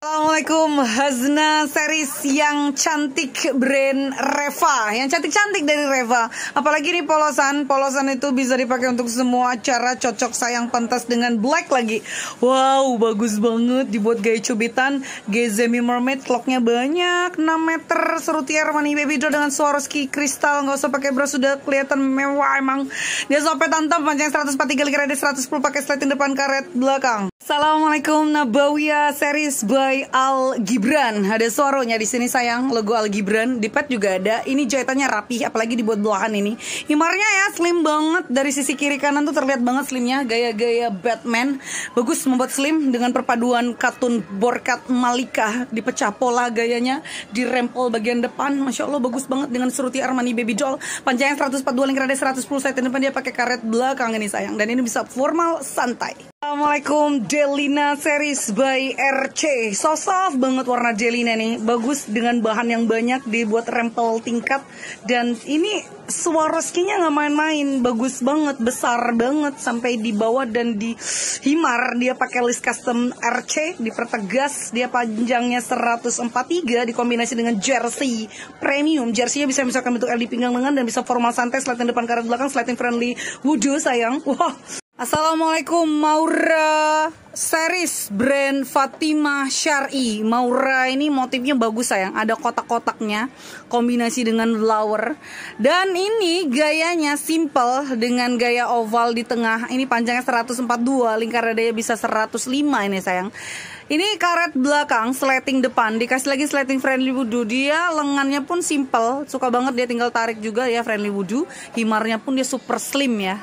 Assalamualaikum Hazna series yang cantik brand Reva. Yang cantik-cantik dari Reva. Apalagi nih polosan. Polosan itu bisa dipakai untuk semua acara Cocok sayang pantas dengan black lagi. Wow bagus banget Dibuat gaya cubitan. Gezemi Mermaid Clocknya banyak. 6 meter Seruti Armani Baby. Doll dengan Swarovski kristal. Gak usah pakai bra sudah kelihatan mewah emang. Dia sopet tantap panjang 143 kali 110 pakai sleting depan karet belakang Assalamualaikum Nabawiyah series by Al Gibran. Ada suaranya di sini sayang, logo Al Gibran. Di pet juga ada. Ini jahitannya rapi, apalagi dibuat belahan ini. Himarnya ya slim banget dari sisi kiri kanan tuh terlihat banget slimnya, gaya-gaya Batman. Bagus membuat slim dengan perpaduan katun borkat Malika dipecah pola gayanya di rempel bagian depan. Masya Allah bagus banget dengan seruti Armani Baby Doll. Panjangnya 142 lingkar ada 110 cm depan dia pakai karet belakang ini sayang. Dan ini bisa formal santai. Assalamualaikum Delina series by RC So banget warna Delina nih. Bagus dengan bahan yang banyak Dibuat rempel tingkat. Dan ini Swarovskinya nggak main-main. Bagus banget, besar banget Sampai di bawah dan di himar. Dia pakai list custom RC Dipertegas, dia panjangnya 143 Dikombinasi dengan jersey premium. Jerseynya bisa misalkan bentuk L di pinggang lengan Dan bisa formal santai, sliding depan karet belakang Sliding friendly. Wudhu sayang. Wah Assalamualaikum Maura series brand Fatima Syari. Maura ini motifnya bagus sayang. Ada kotak-kotaknya kombinasi dengan flower dan ini gayanya simple dengan gaya oval di tengah. Ini panjangnya 142 lingkar dadanya bisa 105 ini sayang. Ini karet belakang, sleting depan, dikasih lagi sleting friendly wudhu. Dia lengannya pun simple, suka banget dia tinggal tarik juga ya friendly wudhu. Himarnya pun dia super slim ya.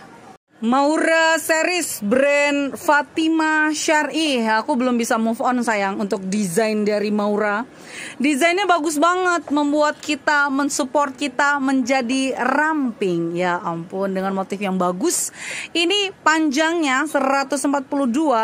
Maura series brand Fatima Syari. Aku belum bisa move on sayang untuk desain dari Maura. Desainnya bagus banget Membuat kita, mensupport kita menjadi ramping. Ya ampun dengan motif yang bagus. Ini panjangnya 142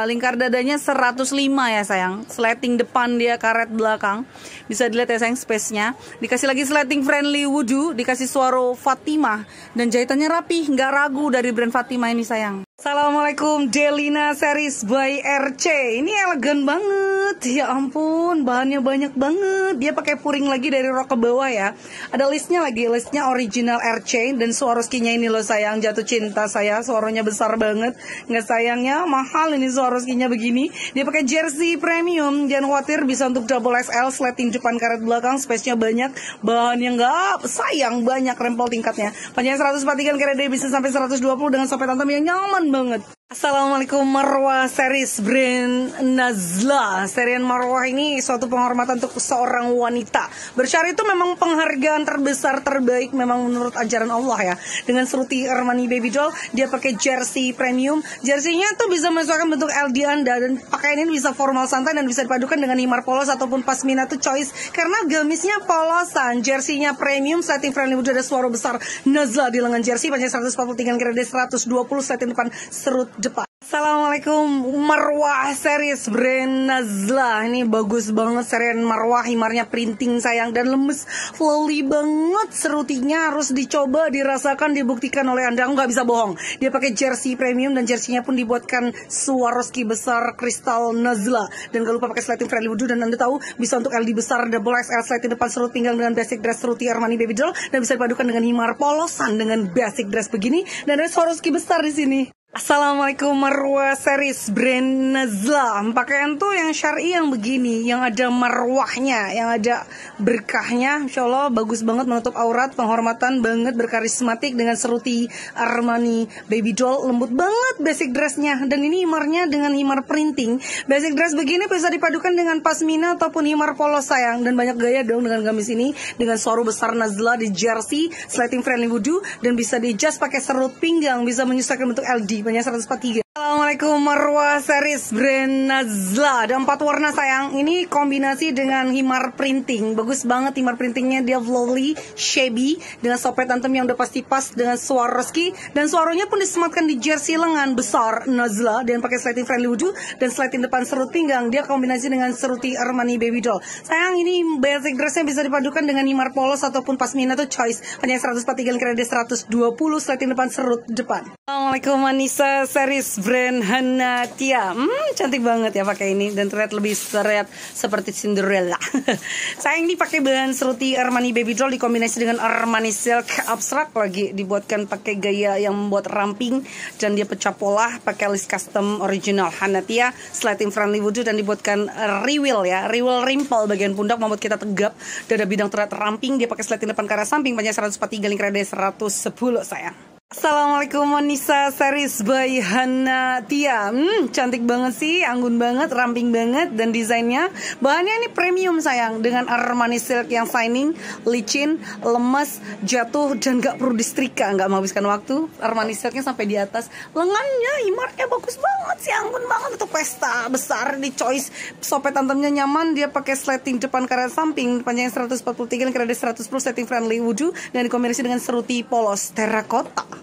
Lingkar dadanya 105 ya sayang. Slating depan dia karet belakang. Bisa dilihat ya sayang space-nya. Dikasih lagi slating friendly wudhu Dikasih suara Fatima. Dan jahitannya rapi nggak ragu dari brand Fatima ini sayang Assalamualaikum Delina series by RC Ini elegan banget. Ya ampun bahannya banyak banget. Dia pakai puring lagi dari rok ke bawah ya. Ada listnya lagi Listnya original RC Dan Swarovski-nya ini loh sayang. Jatuh cinta saya Suaranya besar banget. Nggak sayangnya mahal ini Swarovski-nya begini. Dia pakai jersey premium. Jangan khawatir bisa untuk double XL Sleting depan karet belakang. Space-nya banyak. Bahannya nggak sayang. Banyak rempel tingkatnya. Panjang 143 karet dia bisa sampai 120 Dengan sampai tantam yang nyaman banget. Assalamualaikum Marwah series brand Nazla. Serian Marwah ini suatu penghormatan untuk seorang wanita. Bersyari itu memang penghargaan terbesar terbaik Memang menurut ajaran Allah ya. Dengan seruti Armani Baby Doll Dia pakai jersey premium. Jerseynya tuh bisa menyesuaikan bentuk LD anda Dan pakaian ini bisa formal santai Dan bisa dipadukan dengan himar polos ataupun pasmina tuh choice. Karena gamisnya polosan Jerseynya premium Setting friendly udah ada suara besar Nazla di lengan jersey. Panjang 143 kira 120 setting depan serut depan. Assalamualaikum Marwah series brand Nazla. Ini bagus banget serian Marwah. Himarnya printing sayang dan lemes. Flowy banget Serutinya harus dicoba Dirasakan dibuktikan oleh anda. Nggak bisa bohong. Dia pakai jersey premium Dan jerseynya pun dibuatkan Swarovski besar kristal Nazla. Dan gak lupa pakai slating friendly wudhu Dan anda tahu bisa untuk LD besar Double XL slating depan serut pinggang Dengan basic dress seruti Armani Baby Doll. Dan bisa dipadukan dengan himar polosan Dengan basic dress begini. Dan ada Swarovski besar di sini Assalamualaikum Marwah series brand Nazla. Pakaian tuh yang syari yang begini Yang ada marwahnya Yang ada berkahnya. Insya Allah bagus banget menutup aurat Penghormatan banget berkarismatik Dengan seruti Armani. Baby doll Lembut banget basic dressnya. Dan ini himarnya dengan himar printing. Basic dress begini bisa dipadukan dengan pasmina Ataupun himar polos sayang. Dan banyak gaya dong dengan gamis ini. Dengan soru besar Nazla di jersey Slating friendly wudhu Dan bisa di pakai serut pinggang Bisa menyesuaikan bentuk LD banyak 143 Assalamualaikum Marwah series brand Nazla. Ada empat warna sayang. Ini kombinasi dengan himar printing. Bagus banget himar printingnya. Dia flowy, shabby Dengan sopet tantem yang udah pasti pas Dengan Swarovski Dan suaranya pun disematkan di jersey lengan besar Nazla. Dan pakai sliding friendly wudhu Dan sliding depan serut pinggang. Dia kombinasi dengan seruti Armani Baby Doll. Sayang ini basic dressnya bisa dipadukan dengan himar polos Ataupun pasmina tuh choice. Panjang 143 kira 120 Sliding depan serut depan. Assalamualaikum Manisa series brand Hanatia. Hmm, cantik banget ya pakai ini. Dan terlihat lebih seret seperti Cinderella. Sayang ini pakai bahan seruti Armani Baby Doll dikombinasi dengan Armani Silk abstrak lagi dibuatkan pakai gaya yang membuat ramping. Dan dia pecah pola pakai list custom original Hanatia sliding friendly wujud dan dibuatkan rewill ya, rewill rimple bagian pundak membuat kita tegap. Dada bidang terlihat ramping. Dia pakai sliding depan ke arah samping. Panjang 143 lingkar 110 sayang. Assalamualaikum Monisa. Series by Hana Tia. Hmm, Cantik banget sih, anggun banget, ramping banget Dan desainnya, bahannya ini premium sayang Dengan Armani Silk yang shining, licin, lemas, jatuh Dan gak perlu disetrika, gak menghabiskan waktu. Armani Silknya sampai di atas. Lengannya, himarnya bagus banget sih, anggun banget. Untuk pesta besar di choice. Sopet tantemnya nyaman, dia pakai slating depan karet samping Panjangnya 143 dan kredit 110 setting friendly wudhu Dan dikombinasi dengan seruti polos terracotta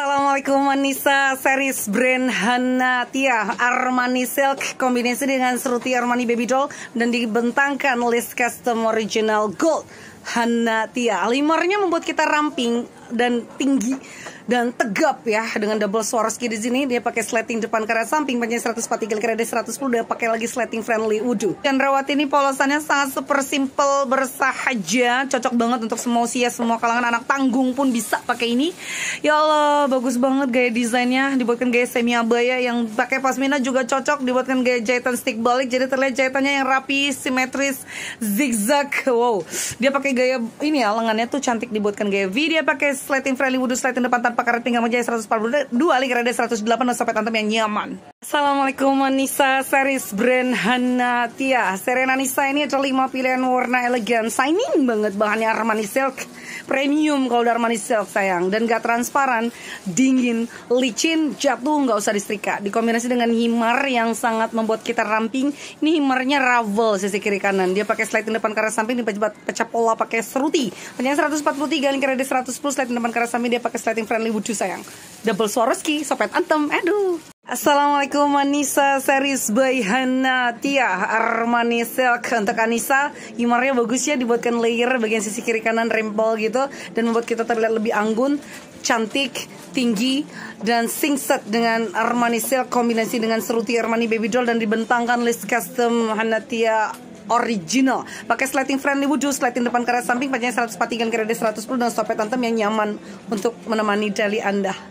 Assalamualaikum Manisa series brand Hanatia Armani Silk kombinasi dengan seruti Armani Baby Doll dan dibentangkan list custom original gold Hanatia. Limernya membuat kita ramping dan tinggi dan tegap ya dengan double Swarovski di sini. Dia pakai slating depan ke samping panjang 143 kira 110 dia pakai lagi slating friendly wudhu dan rawat ini polosannya sangat super simple bersahaja cocok banget untuk semua usia semua kalangan. Anak tanggung pun bisa pakai ini. Ya Allah bagus banget gaya desainnya dibuatkan gaya semi abaya yang pakai pasmina juga cocok dibuatkan gaya jahitan stick balik jadi terlihat jahitannya yang rapi simetris zigzag wow. Dia pakai gaya ini ya lengannya tuh cantik dibuatkan gaya V dia pakai slating friendly wudhu slating depan tanpa karet pinggang menjadi 142 link rada 108 dan sampai tantem yang nyaman Assalamualaikum Anissa. Series brand Hanatia Serena Nisa ini ada 5 pilihan warna elegan. Shining banget bahannya Armani Silk. Premium kalau dari Armani Silk sayang. Dan gak transparan Dingin Licin Jatuh nggak usah disetrika. Dikombinasi dengan himar yang sangat membuat kita ramping. Ini himarnya ravel sisi kiri kanan. Dia pakai sliding depan ke arah samping pecah pola pakai seruti. Panjang 143 link rada 110 sliding depan ke samping Dia pakai sliding friendly wudhu sayang. Double Swarovski Sopet Antem Aduh Assalamualaikum Anissa series by Hana Tia Armani Silk untuk Anissa Himarnya bagus ya dibuatkan layer bagian sisi kiri kanan rempel gitu Dan membuat kita terlihat lebih anggun Cantik, tinggi dan singset dengan Armani Silk kombinasi dengan seruti Armani Baby Doll dan dibentangkan list custom Hanatia original. Pakai sliding friendly wujud, sliding depan keras samping panjangnya 143 kira 110 dan stopet tantem yang nyaman untuk menemani jali Anda.